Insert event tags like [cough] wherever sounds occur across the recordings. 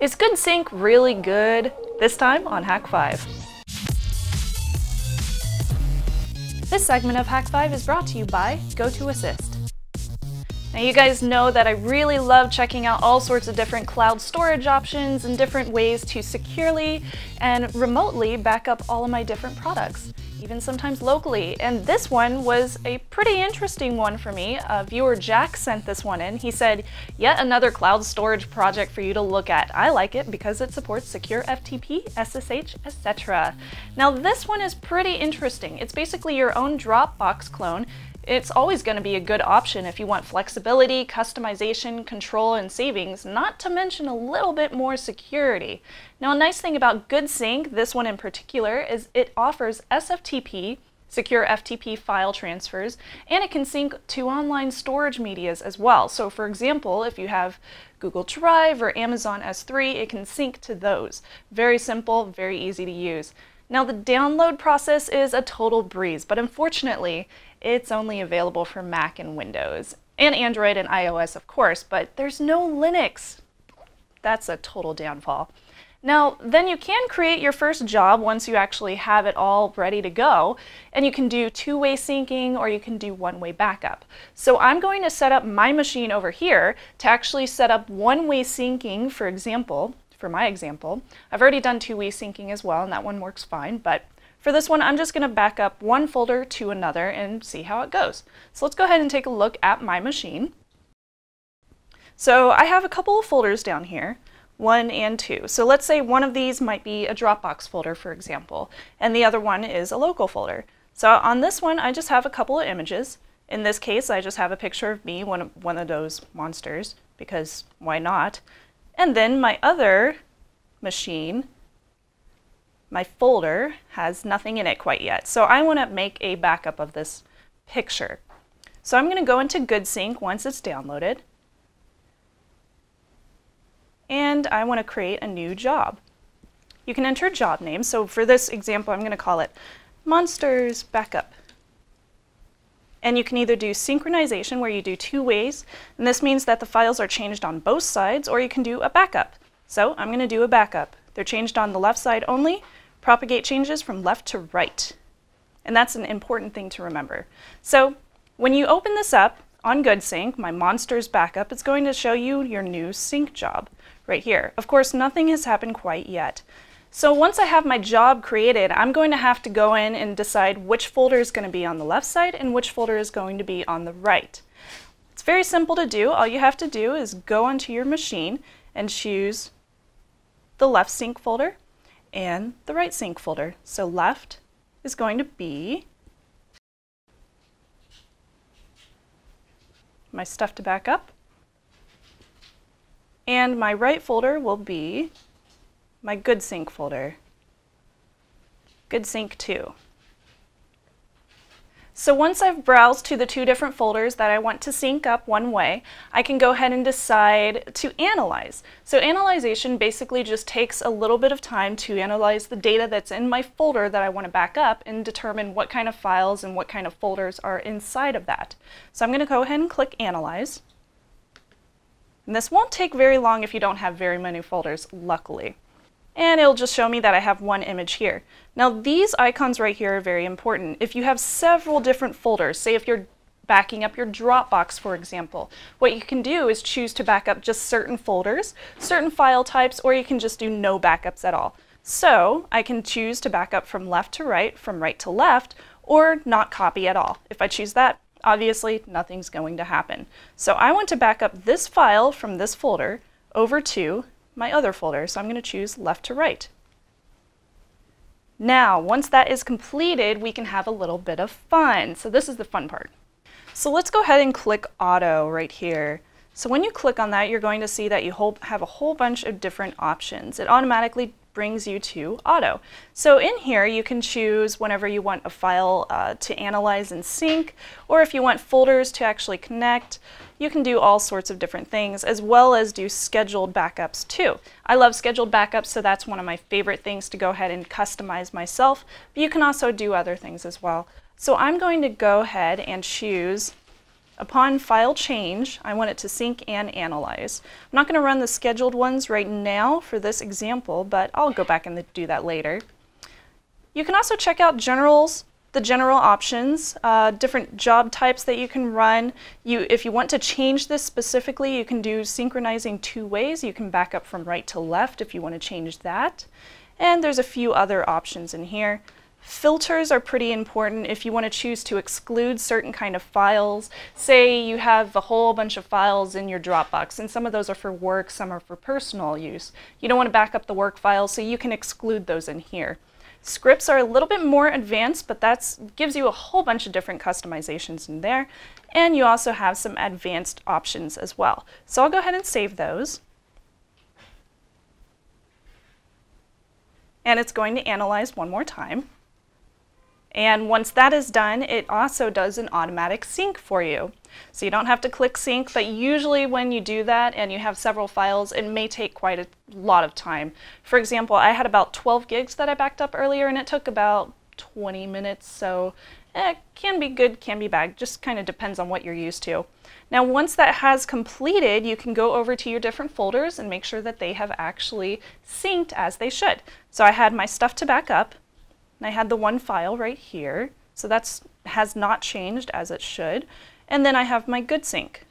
Is GoodSync really good? This time on Hak5. This segment of Hak5 is brought to you by GoToAssist. Now you guys know that I really love checking out all sorts of different cloud storage options and different ways to securely and remotely back up all of my different products even sometimes locally. And this one was a pretty interesting one for me. Viewer Jack sent this one in. He said, yet another cloud storage project for you to look at. I like it because it supports secure FTP, SSH, etc. Now this one is pretty interesting. It's basically your own Dropbox clone it's always going to be a good option if you want flexibility, customization, control, and savings, not to mention a little bit more security. Now a nice thing about GoodSync, this one in particular, is it offers SFTP, secure FTP file transfers, and it can sync to online storage medias as well. So for example, if you have Google Drive or Amazon S3, it can sync to those. Very simple, very easy to use. Now the download process is a total breeze, but unfortunately, it's only available for Mac and Windows, and Android and iOS of course, but there's no Linux. That's a total downfall. Now, then you can create your first job once you actually have it all ready to go, and you can do two-way syncing or you can do one-way backup. So I'm going to set up my machine over here to actually set up one-way syncing, for example, for my example. I've already done two-way syncing as well, and that one works fine, but for this one, I'm just going to back up one folder to another and see how it goes. So let's go ahead and take a look at my machine. So I have a couple of folders down here, one and two. So let's say one of these might be a Dropbox folder, for example, and the other one is a local folder. So on this one, I just have a couple of images. In this case, I just have a picture of me, one of, one of those monsters, because why not? And then my other machine my folder has nothing in it quite yet. So I want to make a backup of this picture. So I'm going to go into GoodSync once it's downloaded. And I want to create a new job. You can enter job name. So for this example, I'm going to call it Monsters Backup. And you can either do synchronization, where you do two ways, and this means that the files are changed on both sides, or you can do a backup. So I'm going to do a backup. They're changed on the left side only, propagate changes from left to right. And that's an important thing to remember. So when you open this up on GoodSync, my monsters backup, it's going to show you your new sync job right here. Of course, nothing has happened quite yet. So once I have my job created, I'm going to have to go in and decide which folder is going to be on the left side and which folder is going to be on the right. It's very simple to do. All you have to do is go onto your machine and choose the left sync folder and the right sync folder. So left is going to be my stuff to back up. And my right folder will be my good sync folder. Good sync 2. So once I've browsed to the two different folders that I want to sync up one way, I can go ahead and decide to analyze. So analyzation basically just takes a little bit of time to analyze the data that's in my folder that I want to back up and determine what kind of files and what kind of folders are inside of that. So I'm going to go ahead and click Analyze. And this won't take very long if you don't have very many folders, luckily and it'll just show me that I have one image here. Now these icons right here are very important. If you have several different folders, say if you're backing up your Dropbox, for example, what you can do is choose to back up just certain folders, certain file types, or you can just do no backups at all. So I can choose to back up from left to right, from right to left, or not copy at all. If I choose that, obviously nothing's going to happen. So I want to back up this file from this folder over to my other folder. So I'm going to choose left to right. Now, once that is completed, we can have a little bit of fun. So this is the fun part. So let's go ahead and click Auto right here. So when you click on that, you're going to see that you have a whole bunch of different options. It automatically brings you to auto. So in here you can choose whenever you want a file uh, to analyze and sync, or if you want folders to actually connect, you can do all sorts of different things, as well as do scheduled backups too. I love scheduled backups, so that's one of my favorite things to go ahead and customize myself, but you can also do other things as well. So I'm going to go ahead and choose Upon file change, I want it to sync and analyze. I'm not going to run the scheduled ones right now for this example, but I'll go back and do that later. You can also check out generals, the general options, uh, different job types that you can run. You, if you want to change this specifically, you can do synchronizing two ways. You can back up from right to left if you want to change that. And there's a few other options in here. Filters are pretty important if you want to choose to exclude certain kind of files. Say you have a whole bunch of files in your Dropbox and some of those are for work, some are for personal use. You don't want to back up the work files so you can exclude those in here. Scripts are a little bit more advanced, but that gives you a whole bunch of different customizations in there. And you also have some advanced options as well. So I'll go ahead and save those. And it's going to analyze one more time. And once that is done, it also does an automatic sync for you. So you don't have to click sync, but usually when you do that and you have several files, it may take quite a lot of time. For example, I had about 12 gigs that I backed up earlier and it took about 20 minutes, so it can be good, can be bad, just kind of depends on what you're used to. Now once that has completed, you can go over to your different folders and make sure that they have actually synced as they should. So I had my stuff to back up, and I had the one file right here. So that has not changed as it should. And then I have my good sync.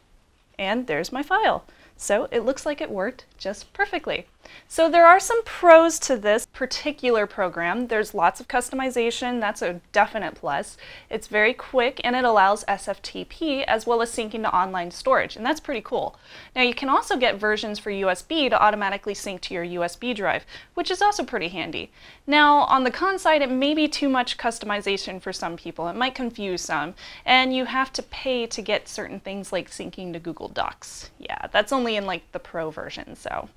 And there's my file. So it looks like it worked just perfectly. So there are some pros to this particular program. There's lots of customization, that's a definite plus. It's very quick and it allows SFTP as well as syncing to online storage, and that's pretty cool. Now you can also get versions for USB to automatically sync to your USB drive, which is also pretty handy. Now on the con side, it may be too much customization for some people. It might confuse some, and you have to pay to get certain things like syncing to Google Docs. Yeah, that's only in like the pro version, so.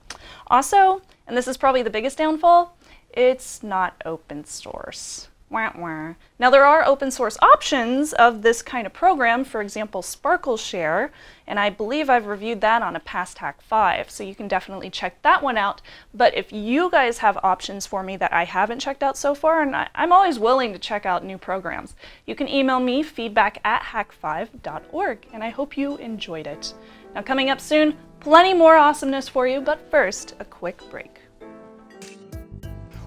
Also, and this is probably the biggest downfall, it's not open source. Wah, wah. Now there are open source options of this kind of program, for example SparkleShare, and I believe I've reviewed that on a past Hak5, so you can definitely check that one out. But if you guys have options for me that I haven't checked out so far, and I, am always willing to check out new programs, you can email me feedback at hak5.org, and I hope you enjoyed it. Now coming up soon, plenty more awesomeness for you, but first, a quick break.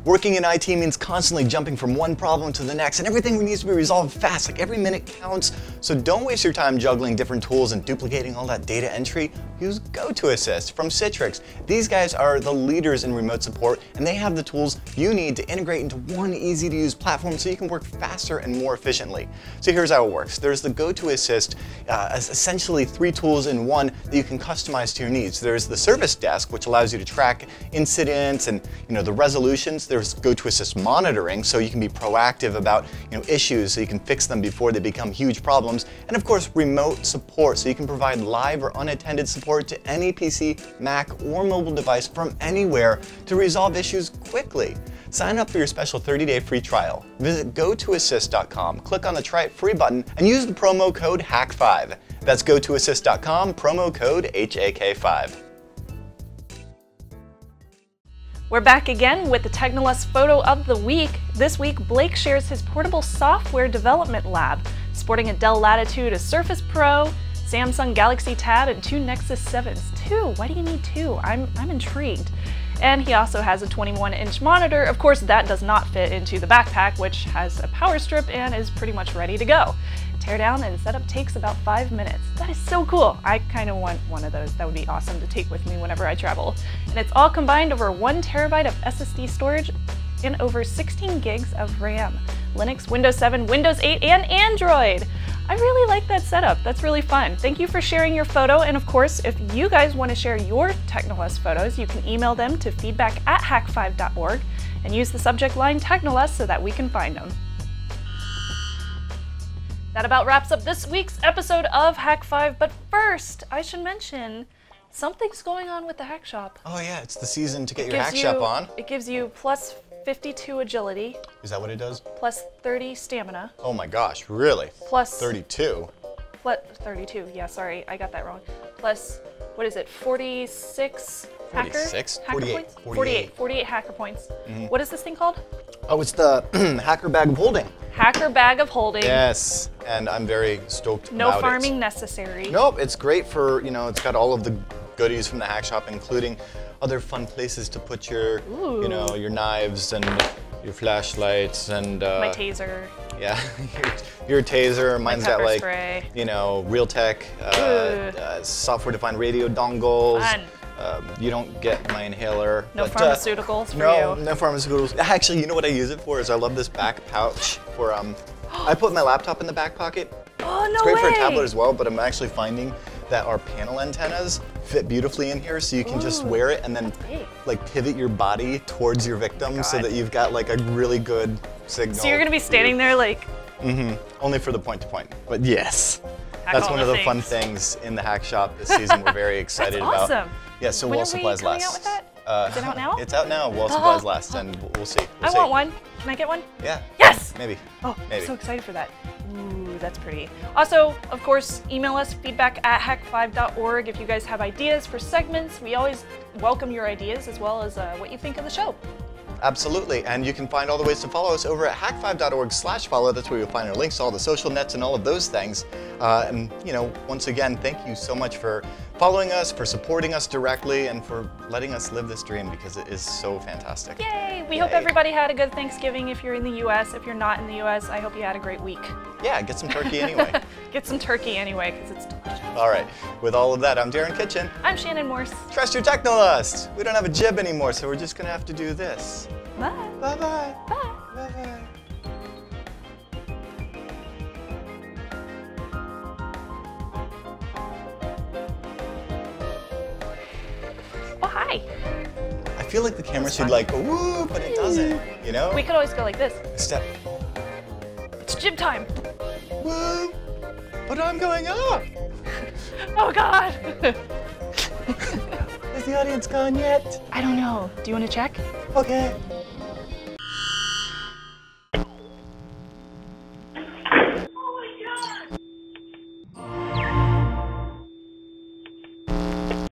Working in IT means constantly jumping from one problem to the next, and everything needs to be resolved fast, like every minute counts. So don't waste your time juggling different tools and duplicating all that data entry. Use GoToAssist from Citrix. These guys are the leaders in remote support, and they have the tools you need to integrate into one easy to use platform so you can work faster and more efficiently. So here's how it works. There's the GoToAssist, uh, essentially three tools in one that you can customize to your needs. There's the service desk, which allows you to track incidents and you know the resolutions. There's GoToAssist monitoring, so you can be proactive about you know, issues, so you can fix them before they become huge problems. And of course, remote support, so you can provide live or unattended support to any PC, Mac, or mobile device from anywhere to resolve issues quickly. Sign up for your special 30-day free trial. Visit gotoassist.com, click on the Try It Free button, and use the promo code HAK5. That's gotoassist.com, promo code HAK5. We're back again with the Technolust photo of the week. This week, Blake shares his portable software development lab, sporting a Dell Latitude, a Surface Pro, Samsung Galaxy Tab, and two Nexus 7s. Two? Why do you need two? I'm, I'm intrigued. And he also has a 21-inch monitor. Of course, that does not fit into the backpack, which has a power strip and is pretty much ready to go. Teardown and setup takes about five minutes. That is so cool. I kind of want one of those. That would be awesome to take with me whenever I travel. And it's all combined over one terabyte of SSD storage and over 16 gigs of RAM. Linux, Windows 7, Windows 8, and Android. I really like that setup. That's really fun. Thank you for sharing your photo. And of course, if you guys want to share your Technolust photos, you can email them to feedback at hak5.org and use the subject line Technolust so that we can find them. That about wraps up this week's episode of Hak5, but first, I should mention something's going on with the Hack Shop. Oh yeah, it's the season to get it your Hack you, Shop on. It gives you plus 52 agility. Is that what it does? Plus 30 stamina. Oh my gosh, really? Plus 32. Plus 32, yeah, sorry, I got that wrong. Plus, what is it, 46? Hacker? 46? Hacker 48, points? 48. 48. 48 hacker points. Mm-hmm. What is this thing called? Oh, it's the [clears throat] hacker bag of holding. Hacker bag of holding. Yes, and I'm very stoked No farming it. necessary. Nope, it's great for, you know, it's got all of the goodies from the hack shop, including other fun places to put your, you know, your knives and your flashlights and uh, My taser. yeah, [laughs] your, your taser. Mine's got like, spray. you know, Realtek uh, uh, software-defined radio dongles. Um, you don't get my inhaler. No but, uh, pharmaceuticals for no, you. no pharmaceuticals. Actually, you know what I use it for is I love this back pouch for um. I put my laptop in the back pocket. [gasps] Oh, no It's great way. for a tablet as well, but I'm actually finding that our panel antennas fit beautifully in here, so you can just wear it and then like pivot your body towards your victim, so that you've got like a really good signal. So you're gonna be standing there like, Mm-hmm, only for the point to point. But yes, Hack that's one of the fun things. things in the hack shop this [laughs] season. We're very excited about. awesome. Yeah, so When are supplies last. out with that? Uh, Is it out now? [laughs] It's out now Wall [gasps] supplies last, and we'll- we'll see. We'll I see. want one. Can I get one? Yeah. Yes! Maybe. Oh, Maybe. I'm so excited for that. Ooh, that's pretty. Also, of course, email us feedback at hak5.org if you guys have ideas for segments. We always welcome your ideas as well as uh, what you think of the show. Absolutely, and you can find all the ways to follow us over at hak5.org slash follow. That's where you'll find our links to all the social nets and all of those things. Uh, and, you know, once again, thank you so much for following us, for supporting us directly, and for letting us live this dream because it is so fantastic. Yay! We hope everybody had a good Thanksgiving if you're in the US. If you're not in the US, I hope you had a great week. Yeah, get some turkey anyway. [laughs] Get some turkey anyway, because it's delicious. all right, with all of that, I'm Darren Kitchen. I'm Shannon Morse. Trust your Technolust. We don't have a jib anymore, so we're just gonna have to do this. Bye. Bye-bye. Bye. Bye-bye. Oh, hi. I feel like the camera should like go woo, but it doesn't, you know? We could always go like this. Step It's jib time. woo, but I'm going up. [laughs] Oh, God. [laughs] Is the audience gone yet? I don't know. Do you want to check? Okay.